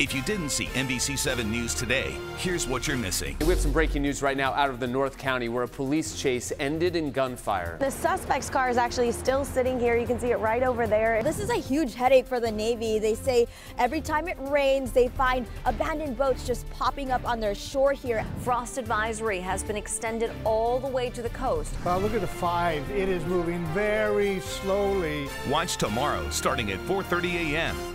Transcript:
If you didn't see NBC7 News today, here's what you're missing. We have some breaking news right now out of the North County where a police chase ended in gunfire. The suspect's car is actually still sitting here. You can see it right over there. This is a huge headache for the Navy. They say every time it rains, they find abandoned boats just popping up on their shore here. Frost advisory has been extended all the way to the coast. Wow, look at the five. It is moving very slowly. Watch tomorrow starting at 4:30 a.m.